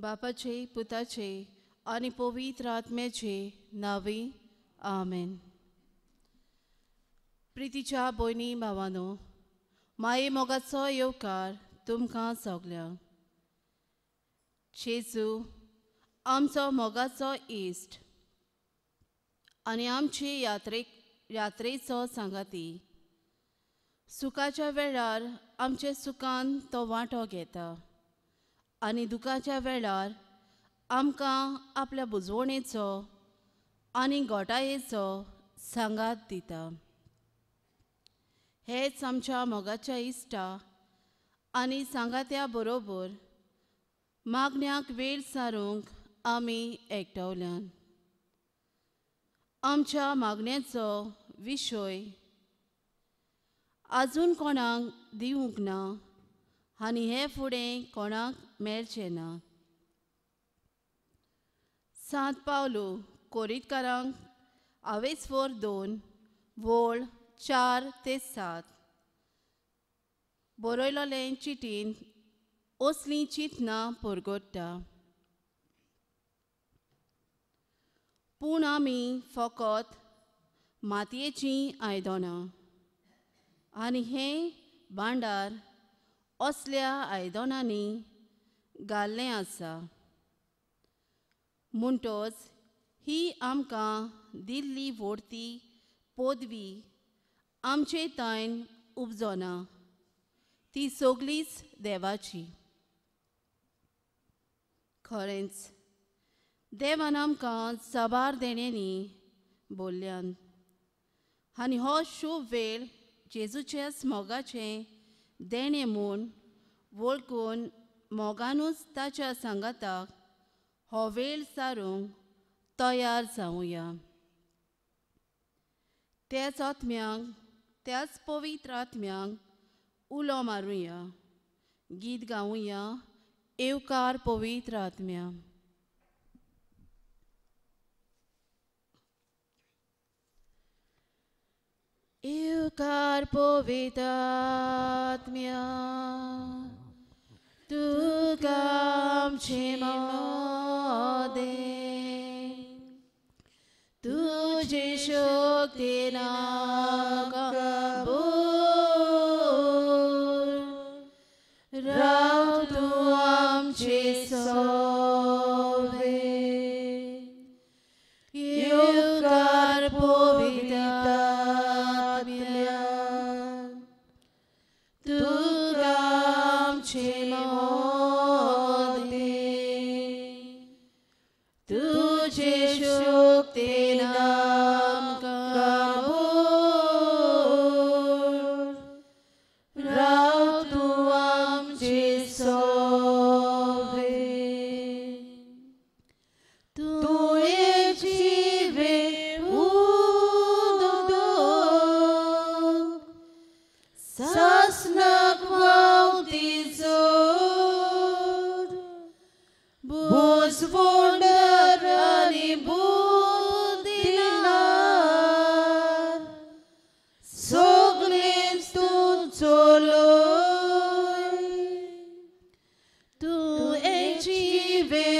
बापाचे पुताचे आणि पवित्र आत्म्याचे नावे आमेन. प्रितीच्या भयणी भावानो माये मोगाचो येवकार तुमकां सगल्यांक शेजू आमचो मोगाचो इश्ट आनी आमचे यात्रेक यात्रेचो सांगाती. सुखाच्या वेळार आमचे सुखान तो वांटो घेता. आनी दुखाच्या वेळार आमकां आपल्या बुजवणेचो आनी गोटायेचो सांगात दिता. हेच आमच्या मोगाच्या इश्टा आनी सांगात्या बरोबर मागण्याक वेळ सारूंक आमी एकठावल्यान आमच्या मागण्याचो विशय आजून कोणाक दिवंक ना आनी हे फुडें कोणाक मेळचें ना सांत पावलो कोरीतकारांक आवेस फोर दोन वोळ चार ते सात. बरयलोलें चिटीन असलीं चिंतना परगट्टा. पूण आमी फकत मातयेचीं आयदनां. आनी हें भांडार असल्या आयदनांनी घाल्लें आसा. म्हणटच ही आमकां दिल्ली व्हडती पदवी आमचे तायन उपजना ती सगळीच देवाची. खरेंच देवान आमकां साबार देण्यांनी बोल्ल्यान आनी हो शुभ वेळ जेजूच्या मोगाचें देणें म्हूण वळखून मोगानूच ताच्या सांगाताक हो वेळ सारूंक तयार जावया त्याच आत्म्यांक त्याच पवित्र आत्म्यांक उलो मारुया. गीत गावुया येवकार पवित्र आत्म्या. येवकार पवित्र आत्म्या. तुका आमचे मोदे तुझे शक्तीना राव जीवे उदो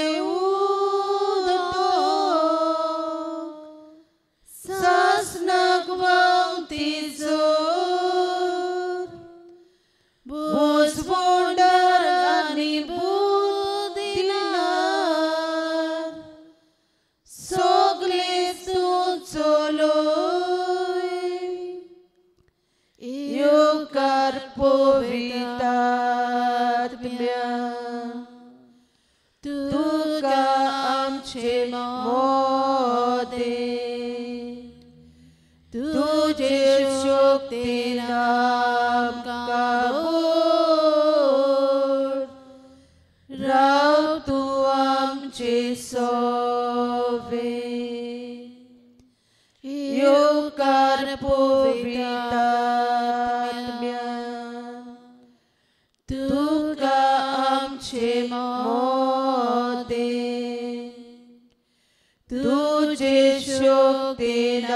모든 두지 쇼디나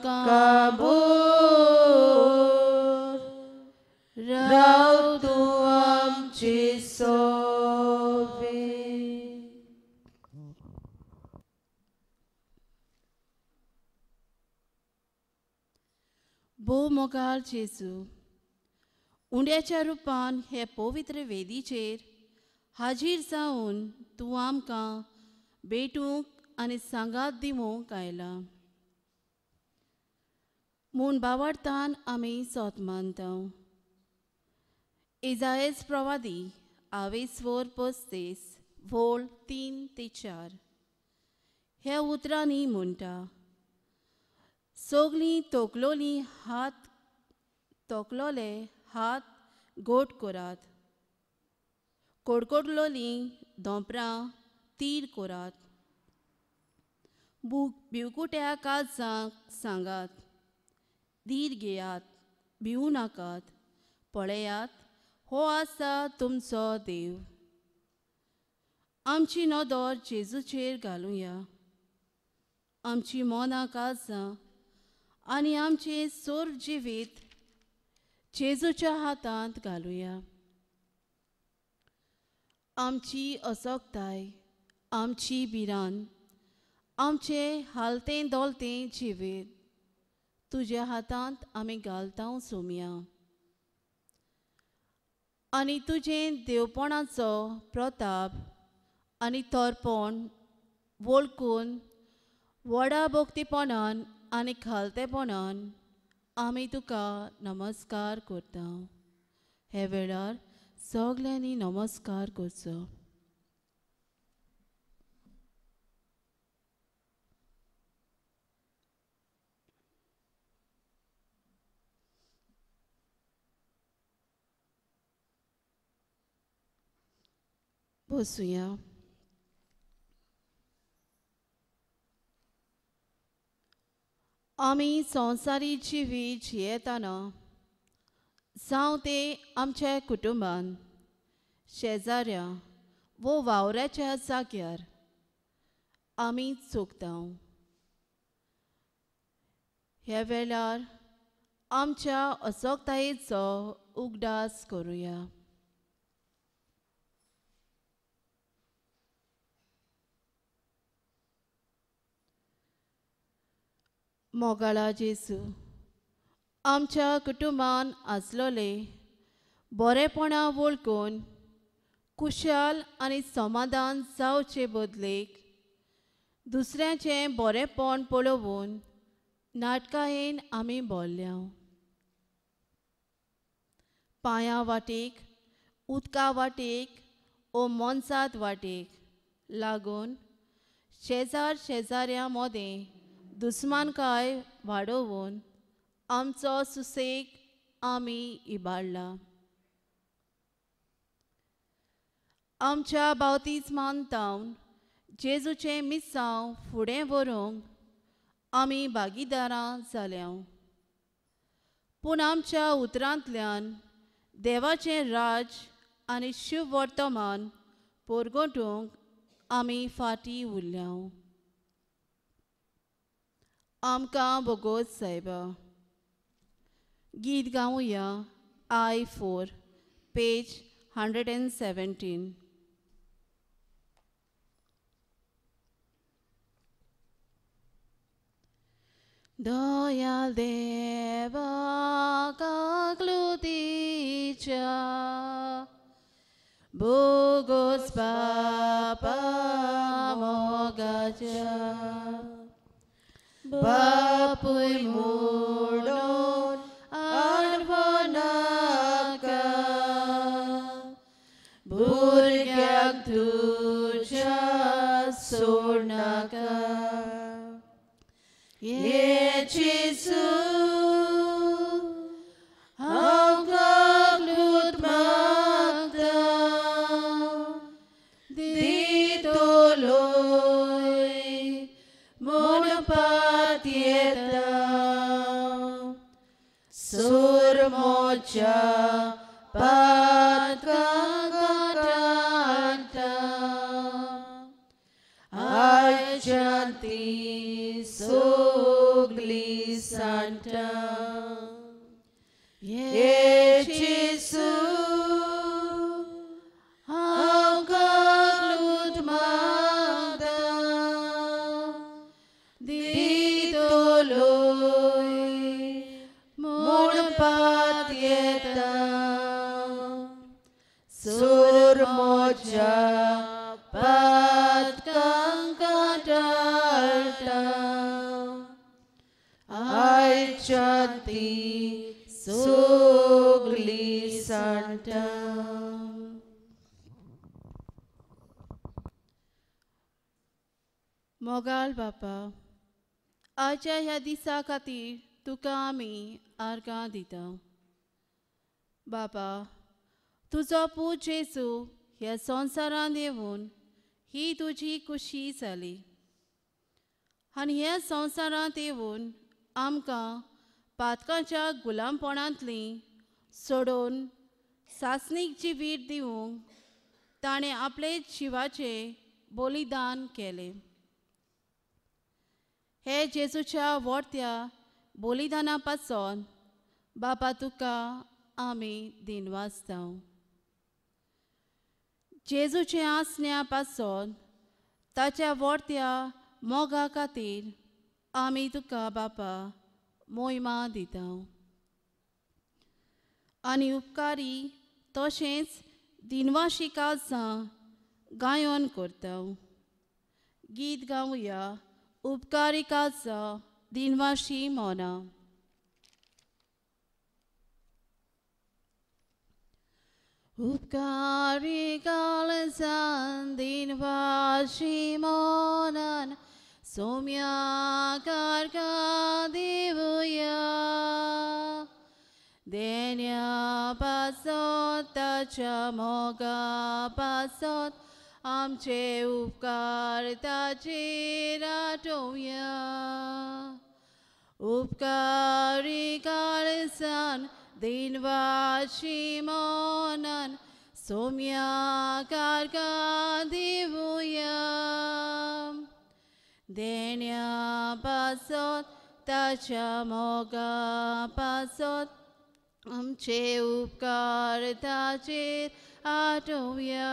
까불 라우두암 지소비 보모갈 제수? उंड्याच्या रुपान हे पवित्र वेदीचेर हाजीर जावन तूं आमकां भेटूंक आनी सांगात दिवंक आयला म्हूण बावार्थान आमी सोत मानता इजायस प्रवादी आवेस्वर पस्तीस व्होल तीन ते चार ह्या उतरांनी म्हणटा सोगलीं तोकलोलीं हात तोकलोले हात गोट कोरात. कोडकोडलोलीं धोंपरां तीर कोरात. बूक भिवकुट्या काळजांक सांगात. धीर घेयात भिवू नाकात. पळयात हो आसा तुमचो देव. आमची नदर जेजूचेर घालुया. आमची मोना काळजां आनी आमचे सोर जिवीत जेजूच्या हातांत घालुया. आमची असोकताय आमची भिरान आमचे हालतें दोलतें जिवीत तुज्या हातांत आमी घालता सोमया. आनी तुजें देवपणाचो प्रताप आनी तोरपण वळखून व्हडा भोक्तीपणान आनी खालतेपणान आमी तुका नमस्कार करता. हे वेळार सगल्यांनी नमस्कार करचो. बसूया. आमी संवसारी जिवी जियेताना जावं ते आमच्या कुटुंबान शेजाऱ्या वो वावऱ्याच्या जाग्यार. आमी चुकता हे वेळार आमच्या असोकतायेचो उगडास करुया. मोगाळा जेजू आमच्या कुटुंबान आसलोले बरेपणा वळखून कुशाल आनी समाधान जावचे बदलेक दुसऱ्याचें बरेपण पळोवन नाटकायेन आमी बोल्ल्या पांयां वाटेक उदका वाटेक ओ मोनसात वाटेक लागून शेजार शेजाऱ्या मोदें दुस्मानकाय वाडोवन आमचो सुसेग आमी इबाडला. आमच्या बावतीच मानतावन जेजूचें मिसांव फुडें व्हरूंक आमी भागीदारां जाल्या पूण आमच्या उतरांतल्यान देवाचें राज आनी शिव वर्तमान पोरगोटूंक आमी फाटीं उरल्या आमकां भोगोत सायबा गीत गावूया I four page hundred and seventeen Dayal देवा कृतीच्या भोगोस पापा मोगाच्या Bapu मोगाल बापा आजच्या ह्या दिसा खातीर तुका आमी आर्गां दिता. बापा तुजो पूत जेजू ह्या संवसारांत येवून ही तुजी खुशी जाली. आनी ह्या संवसारांत येवून आमकां पातकांच्या गुलामपणांतली सोडून सासनीक जी वीट दिवंक ताणें आपले जिवाचे बलिदान केलें. हे जेजूच्या वर्त्या बलिदाना पासून बापा तुका आमी दिनवासता जेजूचे आसण्या पासून ताच्या वर्त्या मोगा खातीर आमी तुका बापा मोहिमा दिता आनी उपकारी तशेंच दिनवाशी काळजां गायन करता गीत गावया उपकारी काळजां दिनवाशी मोना उपकारी काळजां दिनवाशी मोनान सोम्या कारका देवया देण्या पासत ताच्या मोगा पासत आमचे उपकार ताचेर आठोवया उपकारी काळसान दिनवाशी मोनान सोम्या कारका देवया देण्या पासत ताच्या मोगा पासत आमचे उपकार ताचेर आठोवया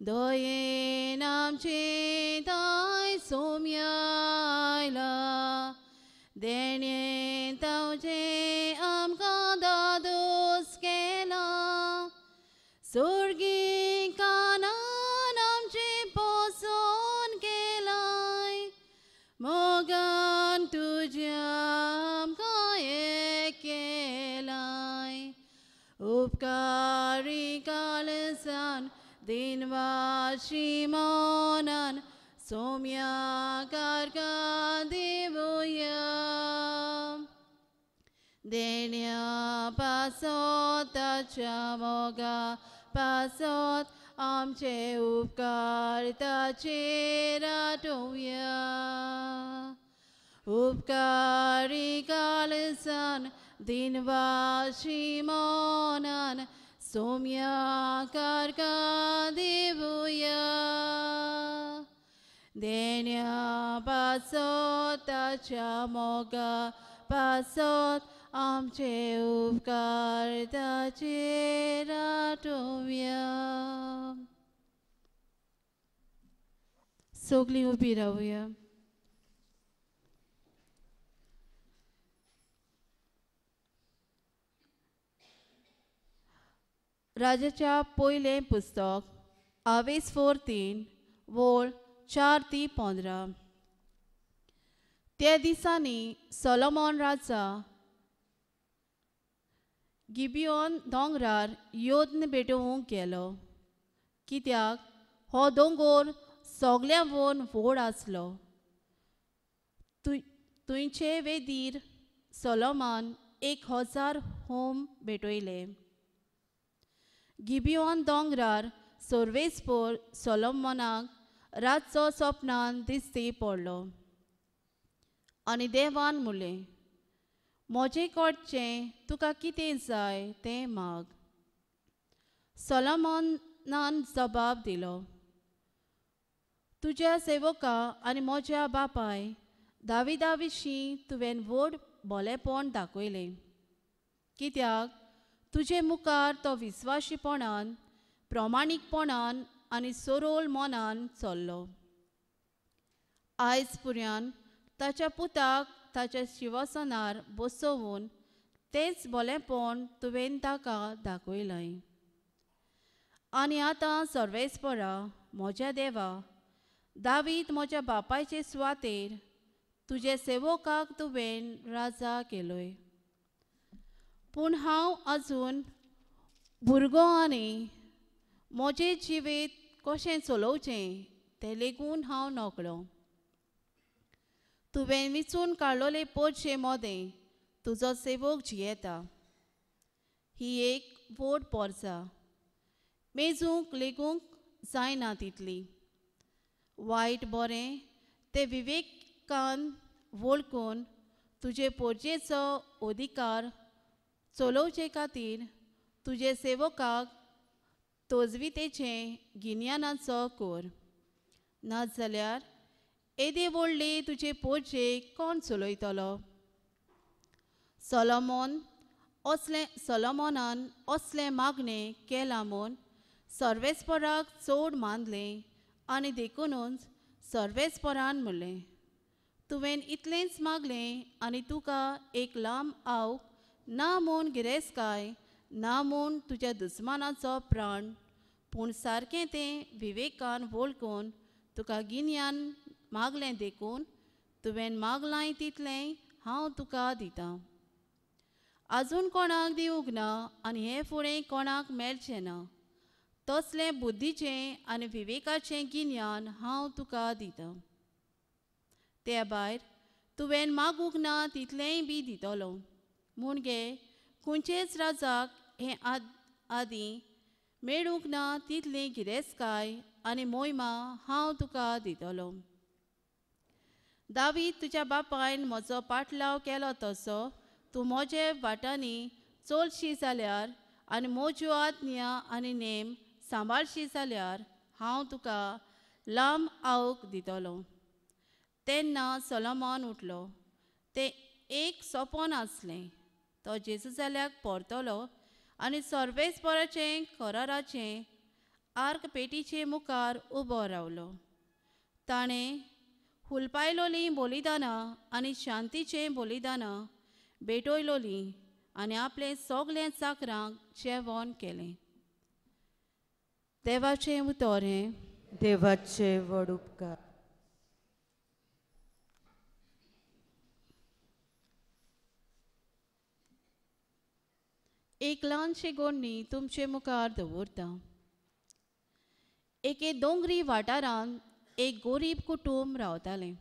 दयेन आमचे दाय सोम्या आयला देणे तावचे आमकां दादोस केला सोर्गी कानान आमचे पोसोन केलाय काळसान दिनवाशी मोनान सोम्या कारका देवया देण्या पासत ताच्या मोगा पासत आमचे उपकार ताचेर आठोवया उपकारी काळसान दिनवाशी मोनान सोम्या कारका देवया देण्या पासत ताच्या मोगा पासत आमचे उपकार ताचेर आठोवया सगलीं उबी राजाच्या पयलें पुस्तक आवेस फोर तीन वोळ चार ती पंदरा त्या दिसांनी सोलोमोन राजा गिबियोन दोंगरार योद्न भेटोवंक गेलो कित्याक? हो दोंगोर सोगल्या वन व्हड आसलो. तु तुंचे वेदीर सोलोमान एक हजार होम भेटयले. गिबियोन दोंगरार सोर्वेस्पोर सोलोमोनाक रातचो सपनान दिसती पडलो आनी देवान म्हणलें म्हजे कडचें तुका कितें जाय तें माग सोलोमोनान जबाब दिलो तुज्या सेवका आनी म्हज्या बापाय दाविदा विशीं तुवें व्हड बोलेपण दाखयलें कित्याक तुजे मुखार तो विस्वाशीपणान प्रमाणीकपणान आनी सरोल मनान चल्लो. आयज पुर्यान ताच्या पुताक ताच्या शिवसनार बसोवून तेंच बोलेंपण तुवें ताका दाखयलें आनी आतां सर्वेस्परा म्हज्या देवा दावीद म्हज्या बापायचे सुवातेर तुजे सेवकाक तुवें राजा केलोय. पूण हांव आजून भुरगो आनी म्हजें जिवीत कशें चलोवचें तें लेगून हांव नकळो तुवें विचून काडलोलें पोरचे मोदें तुजो सेवक जियेता. ही एक व्हड पोरसा. मेजूंक लेगूंक जायना तितली. वायट बरें तें विवेकान वळखून तुजे पोरजेचो अधिकार चलोवचे खातीर तुजे सेवकाक तोजवितेचें गिन्यानाचो कोर. नाजाल्यार येदे व्हडले तुजे पोरचे कोण चलयतलो? सोलोमोन असले सोलोमोनान असलें मागणें केलां म्हूण सर्वेस्पराक चड मानलें आनी देखूनच सर्वेस्परान म्हणलें तुवें इतलेंच मागलें आनी तुका एक लांब आवक ना म्हूण गिरेस्तकाय ना म्हूण तुज्या दुस्मानाचो प्राण. पूण सारकें तें विवेकान वळखून तुका गिन्यान मागलें देखून? तुवें मागलां तितलें हांव तुका दितां. आजून कोणाक दिवंक ना आनी हें फुडें कोणाक मेळचें ना. तसलें बुद्धीचें आनी विवेकाचें गिन्यान हांव तुका दितां. त्या भायर तुवें मागूंक ना तितलेंय बी दितलो. म्हूण गे खंयचेच राजाक हें आद आदीं मेळूंक ना तितली गिरेस्काय आनी मोहिमा हांव तुका दितलो. दावीद तुज्या बापायन म्हजो पाटलाव केलो तसो तूं म्हजे वाटांनी चलशी जाल्यार आनी म्हज्यो आज्ञा आनी नेम सांबाळशी जाल्यार हांव तुका लांब आवक दितलो. तेन्ना सलमान उठलो. तें एक सोपोन आसलें. तो जेजू जाल्याक परतलो आनी सर्वेस्पराचें कराराचें आर्क पेटीचे मुखार उबो रावलो. ताणें हुलपायलोलीं बलिदानां आनी शांतीचें बलिदानां भेटयलोलीं आनी आपलें सगलें चाकरांक जेवण केलें. देवाचें उतर हें देवाचे व्हड उपकार. एक ल्हानशे गोडणी तुमचे मुखार दवरता. एके दोंगरी वाठारांत एक गरीब कुटूंब रावतालें.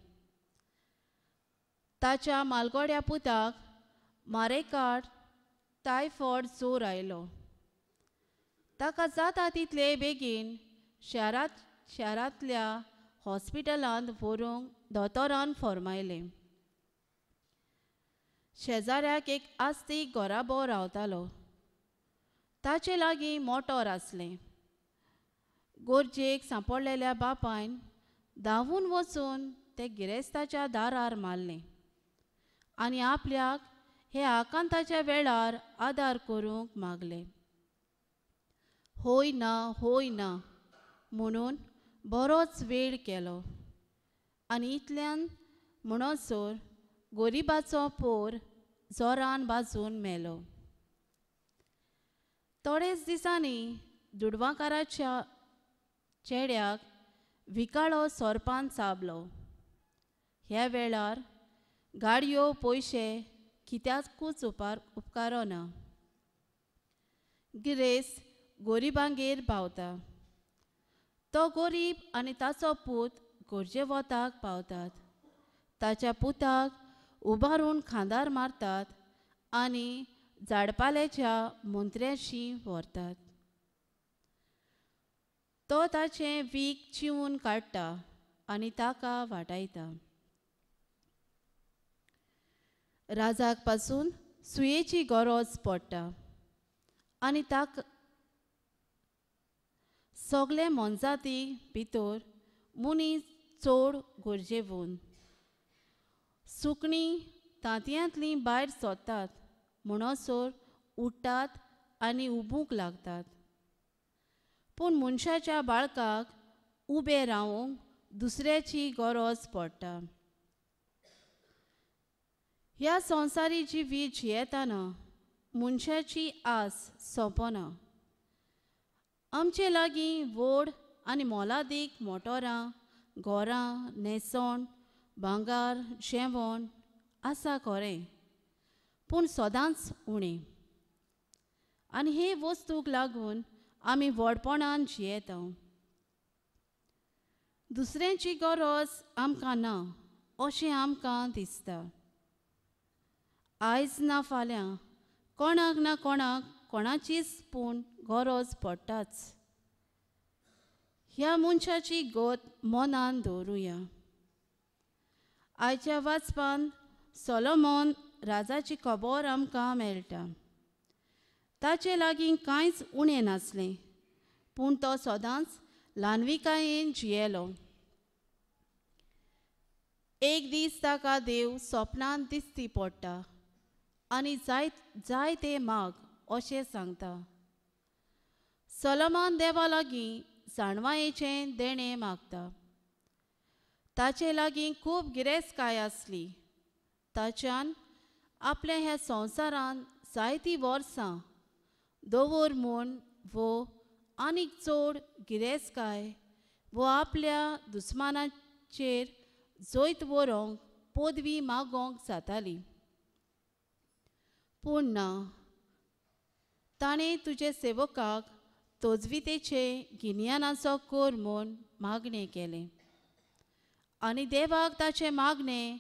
ताच्या मालगोड्या पुताक मारेकार टायफॉयड जोर आयलो. ताका जाता तितले बेगीन शारांत शारांतल्या हॉस्पिटलांत व्हरूंक दोतोरान फर्मायलें. शेजाऱ्याक एक आस्तीक घोराबो रावतालो. ताचे लागीं मोटोर आसलें. गोरजेक सांपडलेल्या बापायन धांवून वचून ते गिरेस्ताच्या दारार मारलें. आनी आपल्याक हे आकांताच्या वेळार आदार करूंक मागलें. होय ना होय ना म्हणून बरोच वेळ केलो. आनी इतल्यान म्हणसर गोरिबाचो पोर जोरान बाजून मेलो. थोडेच दिसांनी दुडवाकाराच्या चेड्याक विकाळो सोरपान चाबलो. ह्या वेळार गाडयो पयशे कित्याकूच उपार उपकारो ना. गिरेस गोरिबांगेर पावता तो गोरीब आनी ताचो पूत गोरजे वताक पावतात. ताच्या पुताक उबारून खांदार मारतात आनी झाडपाल्याच्या मंत्र्याशी व्हरतात. तो ताचें वीक चिवून काडटा आनी ताका वाटायता. राजाकपासून सुयेची गरज पडटा आनी ताक सगळे मोनजाती भितर मुनीस चड गरजेवून. सुकणीं तांतयांतलीं भायर सोदतात म्हणसर उठतात आनी उबूंक लागतात. पूण मनशाच्या बाळकाक उबें रावूंक दुसऱ्याची गरज पडटा. ह्या संवसारी वीज येताना मनशाची आस सोंपना. आमचे लागीं व्हड आनी मोलादीक मोटोरां घोरां न्हेसण भांगार जेवण आसा खरें. पूण सदांच उणें आनी हे वस्तूक लागून आमी व्हडपणान जियेता दुसऱ्यांची गरज आमकां ना अशें आमकां दिसता. आयज ना फाल्यां कोणाक ना कोणाक कोणाचीच पूण गरज पडटाच. ह्या मनशाची गत मनान दवरुया. आयच्या वाचपान सोलोमोन राजाची खबर आमकां मेळटा. ताचे लागीं कांयच उणें नासलें पूण तो सदांच ल्हानविकायेन जियेलो. एक दीस ताका देव सपनांत दिसती पडटा आनी जाय जाय ते माग अशें सांगता. सलमान देवा लागीं जाणवायेचें देणें मागता. ताचे लागीं खूब गिरेस्तकाय आसली ताच्यान आपल्या ह्या संवसारान जायतीं वर्सां दवर म्हूण वो आनीक चड गिरेस्काय वो आपल्या दुस्मानाचेर जैत वरोंक पदवी मागोंक जाताली. पूण ना ताणें तुजे सेवकाक तोजवितेचे गिन्यानाचो कोर म्हूण मागणें केलें आनी देवाक ताचें मागणें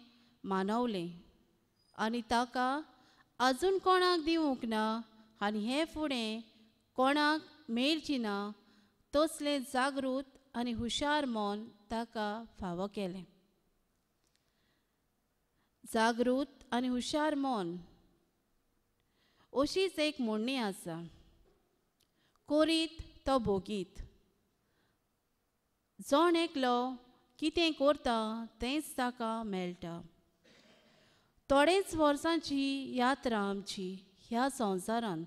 मानवलें. आनी ताका आजून कोणाक दिवंक ना आनी हे फुडें कोणाक मेळची ना तसलें जागृत आनी हुशार मन ताका फावो केलें. जागृत आनी हुशार मन. अशीच एक म्हणणी आसा. कोरीत तो भोगीत. जण एकलो कितें करता तेंच ताका मेळटा. थोडेच वर्सांची यात्रा आमची ह्या संवसारान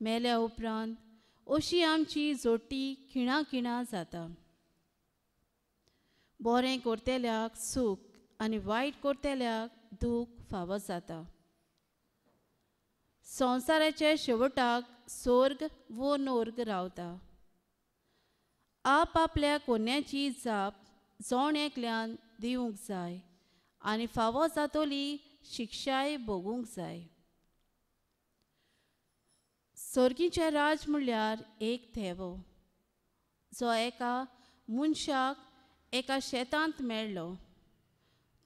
मेल्या उपरांत अशी आमची जोटी खिणा खिणा जाता. बरें करतेल्याक सूख आनी वायट करतेल्याक दूख फावो जाता. संवसाराच्या शेवटाक स्वर्ग वो नोर्ग रावता. आप आपल्या कोन्याची जाप जोण एकल्यान दिवंक जाय. आनी फावो जातोली शिक्षाय भोगूंक जाय. सर्गीचें राज म्हणल्यार एक थेवो जो एका मनशाक एका शेतांत मेळ्ळो.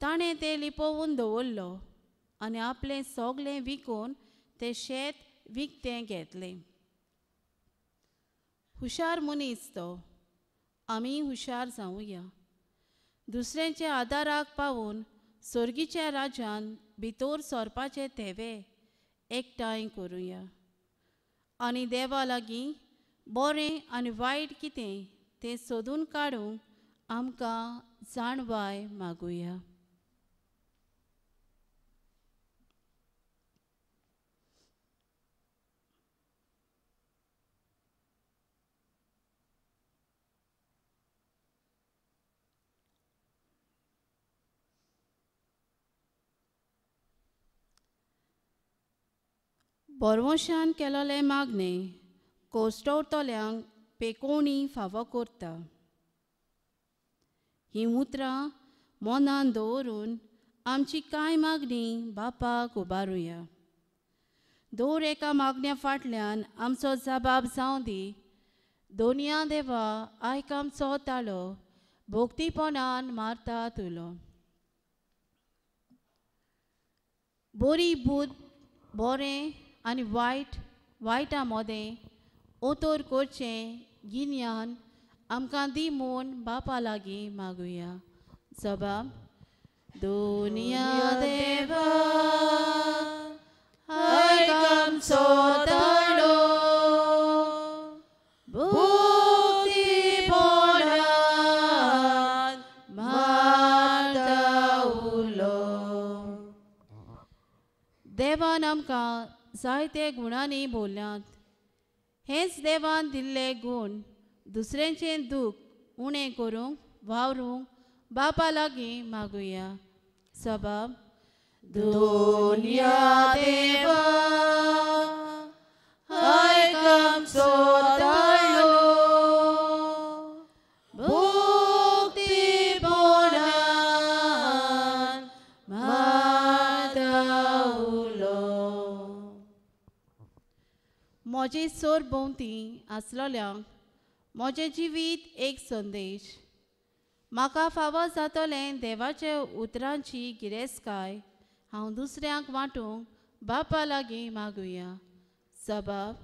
ताणें तें लिपोवन दवरलो आनी आपलें सगलें विकून तें शेत विकतें घेतलें. हुशार मनीस तो आमी हुशार जावुया दुसऱ्यांच्या आदाराक पावून स्वर्गीच्या राजान भितर सोरपाचे थेवे एकठांय करुया. आनी देवा लागीं बरें आनी वायट कितें तें सोदून काडूंक आमकां जाणवाय मागुया. बरवशान केलोले मागणें कोस्टवतल्यांक पेकोवणी फावो करता। हीं उतरां मनान दवरून आमची कांय मागणी बापाक उबारुया दर एका मागण्या फाटल्यान आमचो जबाब जावं दी दोनिया देवा आयक आमचो तालो भोक्तीपणान मारता तुलो। बरी बूद बरें आनी वायट वायटा मोदें ओतोर करचें गिन्यान आमकां दी म्हूण बापा लागीं मागुया. जबाब दोनिया देवा आय आमचो ताळो देवान आमकां जायते गुणांनी भोवल्यांत हेच देवान दिल्ले गूण दुसऱ्यांचें दूख उणें करूंक वावरूंक बापा लागीं मागुया सबाब दोनिया देवा I come. म्हजे सोर भोंवती आसलोल्यांक म्हजें जिवीत एक संदेश. म्हाका फावो जातलें देवाचे उतरांची गिरेस्काय हांव दुसऱ्यांक वांटूंक बापा लागीं मागुया. सबाब.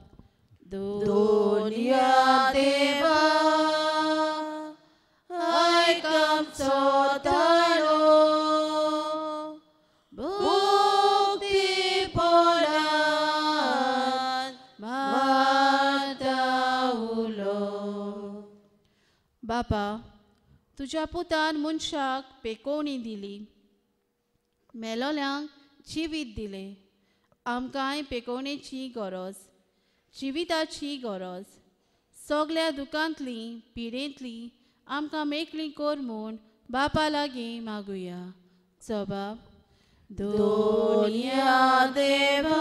दोनिया देवा. तुज्या पुतान मनशाक पेकोवणी दिली. मेलोल्यांक जिवीत दिलें. आमकांय पेकोवणेची गरज जिविताची गरज. सगल्या दुकांतली पिडेंतली आमकां मेकळी कोर म्हूण बापा लागीं मागुया. जबाब दोनिया देवा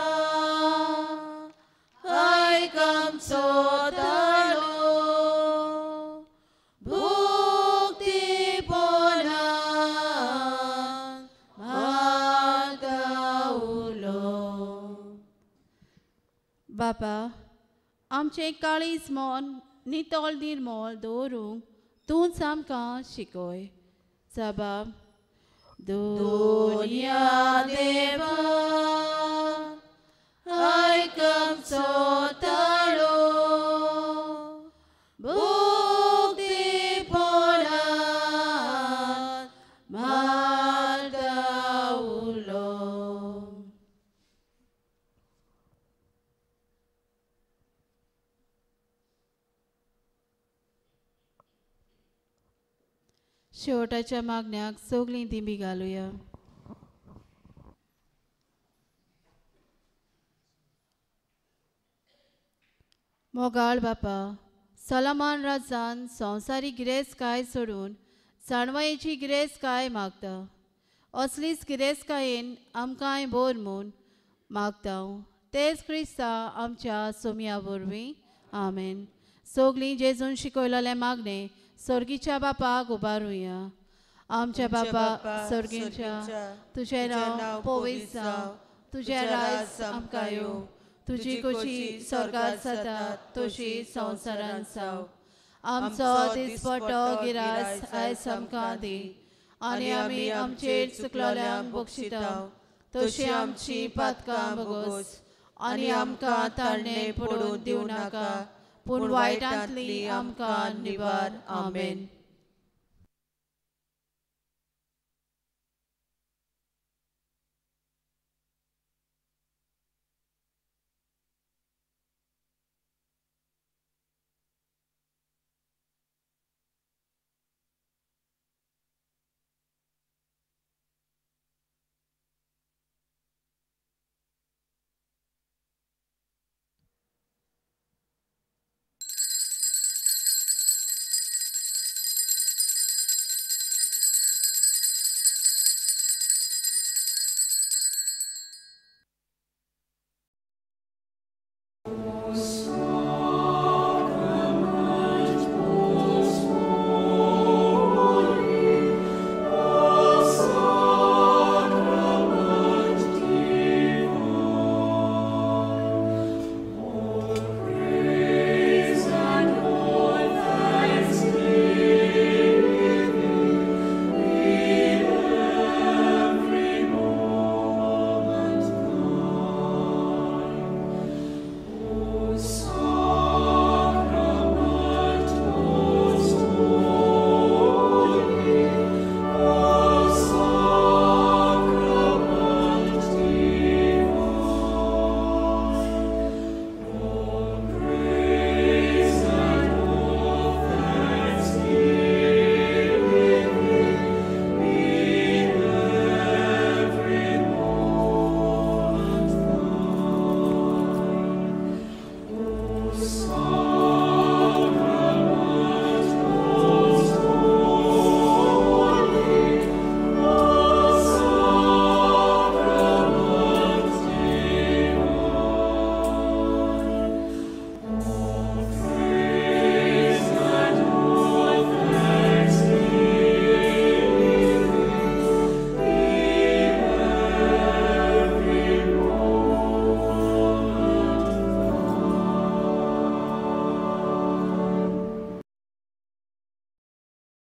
आयक आमचो बापा आमचें काळीज मोन नितोळ निर्मोल दवरूंक तूंच आमकां शिकय जबाब दोनिया देवा आयक सो ताळो शेवटाच्या मागण्याक सगळीं दिंबी घालूया. मोगाळ बापा सलमान राजान संवसारी गिरेस्तकाय सोडून जाणवायेची गिरेस्तकाय मागता? असलीच गिरेस्तकायेन आमकांय बोर म्हूण मागता तेच क्रिस्ता आमच्या सोमया वरवीं आमेन. सोगलीं जेजून शिकयलेलें मागणें सर्गीच्या बापाक उबारुया आमच्या बापा सर्गीच्या तुझें नांव पवित्र जावं. तुझें राज आमकां येवं तुजी कुशी स्वर्गात जाता तशी संवसारांत जावं. आमचो दिसपटो गिरास आयज आमकां दी आनी आमी आमचेर चुकलोल्यांक बक्षिता तशी आमची पातकां बगोस. आनी आमकां तारणे पडून दिवं नाका. पूण वायटांतली आमकां निवार. आमेन.